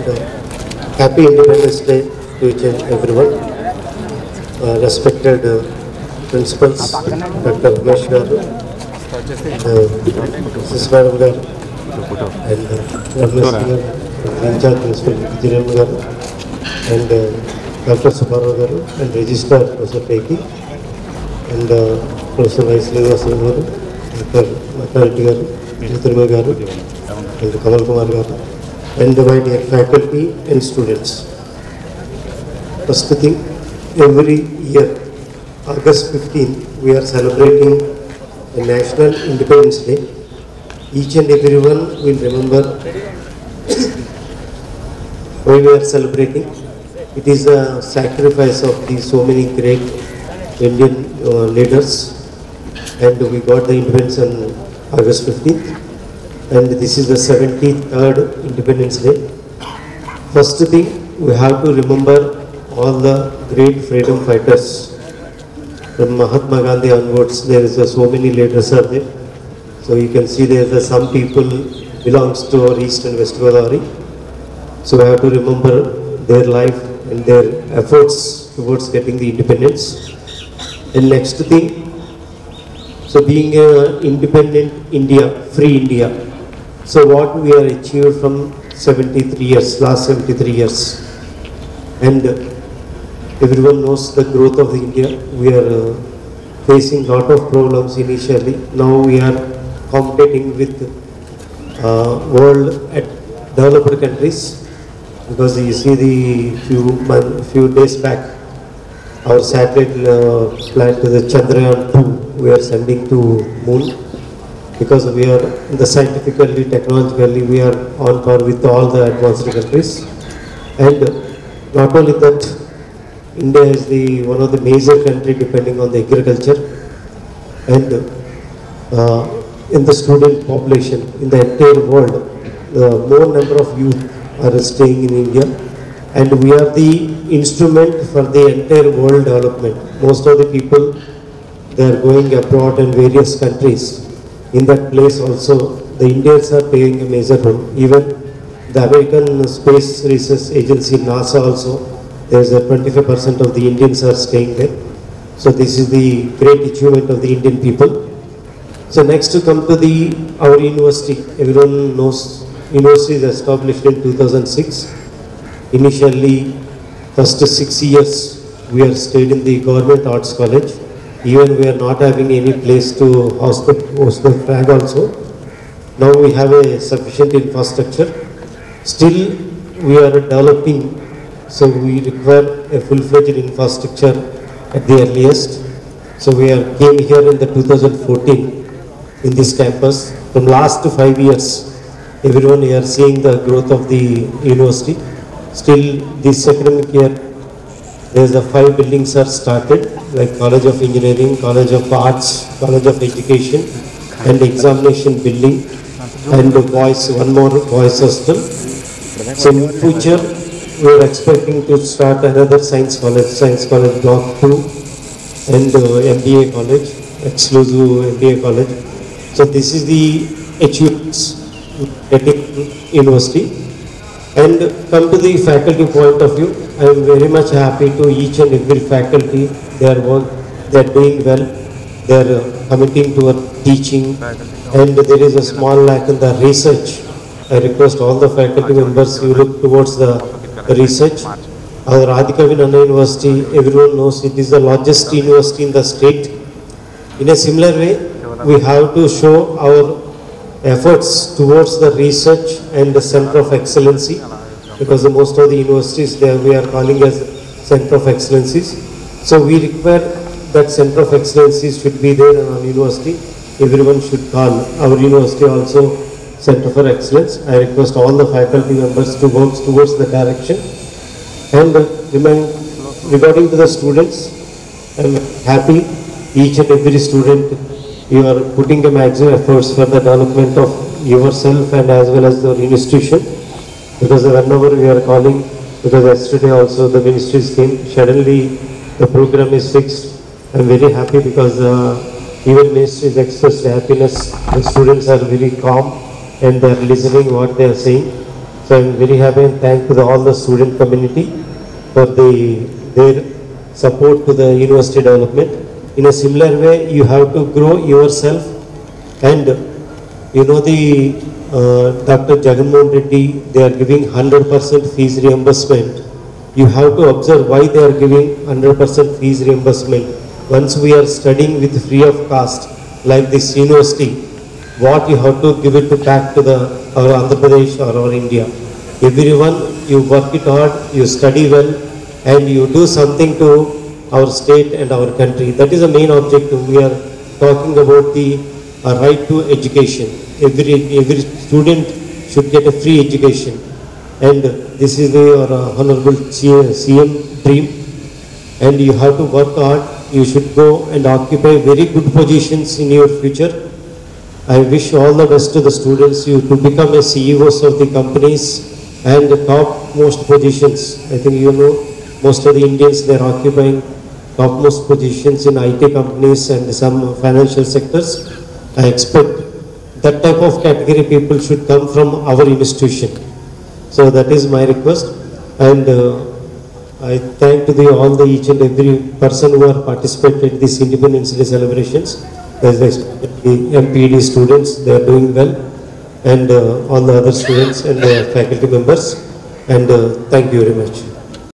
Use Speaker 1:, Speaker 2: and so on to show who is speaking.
Speaker 1: And, uh, happy Independence Day to each and everyone. Uh, respected uh, principals, Dr. Ramesh garu, uh, Mrs. Madam garu, and uh, Ramesh garu, Incharge Principal Vijayam garu, and uh, Dr. Subbarao garu, and Registrar Professor Peki, and uh, Professor Vai Srinivasan garu, Dr. Mathareddy garu, Jyotirma garu, and my dear faculty and students. Thing, every year, August 15, we are celebrating the National Independence Day. Each and everyone will remember why we are celebrating. It is a sacrifice of the so many great Indian uh, leaders, and we got the independence on August 15th. And this is the 73rd Independence Day. First thing, we have to remember all the great freedom fighters. From Mahatma Gandhi onwards, there is so many leaders are there. So you can see there are some people belongs to our East and West Godavari. So we have to remember their life and their efforts towards getting the independence. And next thing, so being an independent India, free India. So what we are achieved from 73 years, last 73 years. And everyone knows the growth of India. We are uh, facing lot of problems initially. Now we are competing with uh, world developed countries because you see the few few days back our satellite uh, to the Chandrayaan 2 we are sending to moon because we are the scientifically technologically we are on par with all the advanced countries and not only that India is the one of the major country depending on the agriculture and uh, in the student population in the entire world the more number of youth are staying in India and we are the instrument for the entire world development. Most of the people, they are going abroad in various countries. In that place also, the Indians are playing a major role. Even the American Space Research Agency, NASA also, there is a 25% of the Indians are staying there. So this is the great achievement of the Indian people. So next to come to the, our university, everyone knows, university is established in 2006. Initially, first six years, we are stayed in the government arts college. Even we are not having any place to host the, host the flag also. Now we have a sufficient infrastructure. Still, we are developing, so we require a full-fledged infrastructure at the earliest. So we are came here in the 2014 in this campus. From last five years, everyone here seeing the growth of the university. Still, this academic year, there's the five buildings are started, like College of Engineering, College of Arts, College of Education, and Examination Building, and boys, one more boys hostel. So in future, we are expecting to start another science college, science college block two, and uh, MBA college, exclusive MBA college. So this is the getting university. And come to the faculty point of view, I am very much happy to each and every faculty, they are doing well, they are uh, committing to a teaching, and there is a small lack in the research. I request all the faculty members, you look towards the research. Our Adikavi Nannaya University, everyone knows it is the largest university in the state. In a similar way, we have to show our efforts towards the research and the center of excellency because most of the universities there we are calling as center of excellencies. So we require that center of excellencies should be there in our university. Everyone should call our university also center for excellence. I request all the faculty members to work towards the direction. And regarding to the students, I am happy each and every student you are putting a maximum efforts for the development of yourself and as well as the institution because whenever we are calling because yesterday also the ministries came suddenly the program is fixed. I'm very happy because uh, even ministries expressed happiness. The students are very calm and they are listening what they are saying. So I'm very happy and thank to the, all the student community for the, their support to the university development. In a similar way, you have to grow yourself and you know the uh, Dr. Jagannath Reddy, they are giving 100% fees reimbursement. You have to observe why they are giving 100% fees reimbursement. Once we are studying with free of cost, like this university, what you have to give it to back to the our Andhra Pradesh or our India. Everyone, you work it hard, you study well, and you do something to our state and our country. That is the main objective. We are talking about the uh, right to education. Every every student should get a free education, and this is the uh, honorable CM dream. And you have to work hard. You should go and occupy very good positions in your future I wish all the best to the students, you to become a CEOs of the companies and the top most positions. I think you know, most of the Indians, they are occupying topmost positions in IT companies and some financial sectors. I expect that type of category people should come from our institution. So that is my request. And uh, I thank to the, all the each and every person who are participated in this Independence Day celebrations. There's the MPD students, they are doing well, and uh, all the other students and their faculty members. And uh, thank you very much.